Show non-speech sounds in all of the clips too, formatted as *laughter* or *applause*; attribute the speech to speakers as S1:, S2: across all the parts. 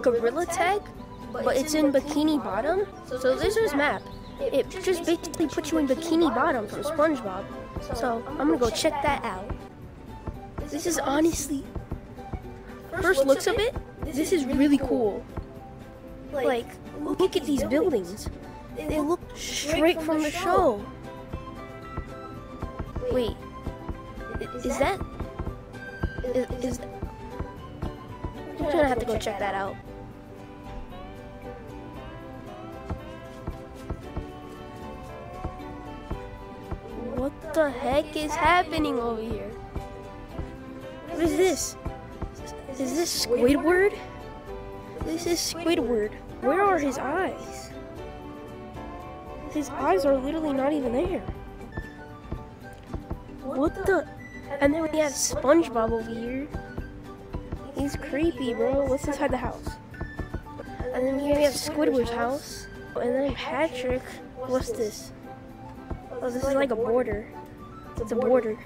S1: Gorilla Tag, but it's in Bikini Bottom. So this is map. It just basically puts you in Bikini Bottom from SpongeBob. So I'm gonna go check that out. This is honestly, first looks of it, this is really cool. Like, look at these buildings. They look straight from the show. Wait, is that? Is, is I'm gonna have to go check that out. The heck is happening over here? What is this? Is this Squidward? This is Squidward. Where are his eyes? His eyes are literally not even there. What the? And then we have SpongeBob over here. He's creepy, bro. What's inside the house? And then here we have Squidward's house. And then Patrick. What's this? Oh, this is like a border. It's a border.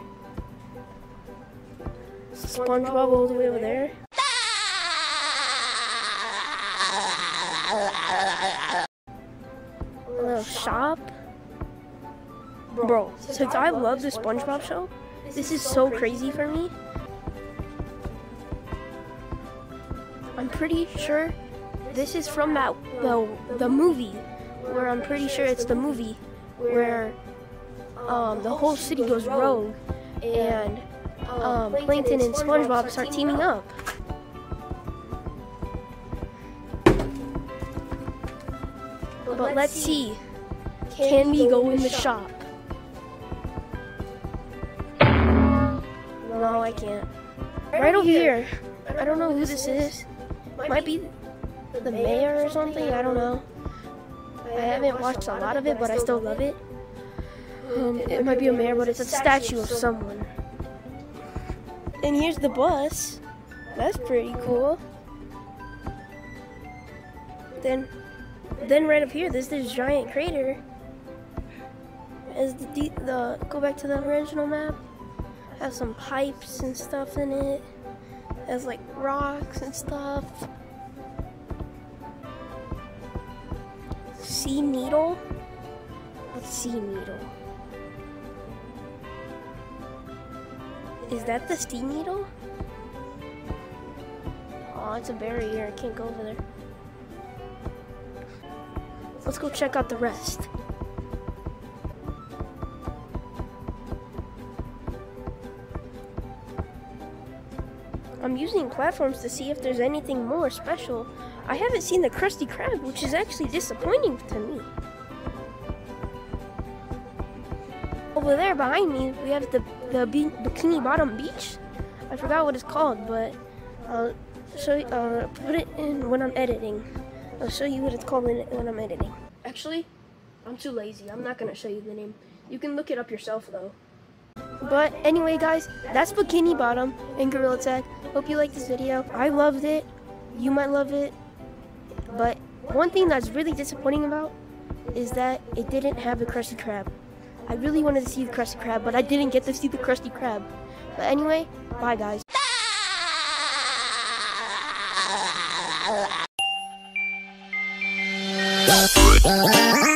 S1: SpongeBob all the way over there. A little shop. Bro, since I love the SpongeBob show, this is so crazy for me. I'm pretty sure this is from that the the movie where I'm pretty sure it's the movie where um, the whole city goes rogue and um, Plankton and SpongeBob start teaming up. But let's see. Can we go in the shop? No, I can't. Right over here. I don't know who this is. Might be the mayor or something. I don't know. I haven't watched a lot of it, but I still love it. Um, it might be a mayor, but it's a statue of someone. And here's the bus. That's pretty cool. Then, then right up here, there's this giant crater. As the the go back to the original map, has some pipes and stuff in it. Has like rocks and stuff. Sea needle. What's sea needle? Is that the steam needle? Oh, it's a barrier. I can't go over there. Let's go check out the rest. I'm using platforms to see if there's anything more special. I haven't seen the Krusty Krab, which is actually disappointing to me. Over there behind me, we have the, the Bikini Bottom Beach. I forgot what it's called, but I'll show you, uh, put it in when I'm editing. I'll show you what it's called when I'm editing. Actually, I'm too lazy. I'm not going to show you the name. You can look it up yourself, though. But anyway, guys, that's Bikini Bottom and Gorilla Tag. Hope you liked this video. I loved it. You might love it. But one thing that's really disappointing about is that it didn't have the Krusty Krab. I really wanted to see the Krusty Krab, but I didn't get to see the Krusty Krab. But anyway, bye guys. *laughs*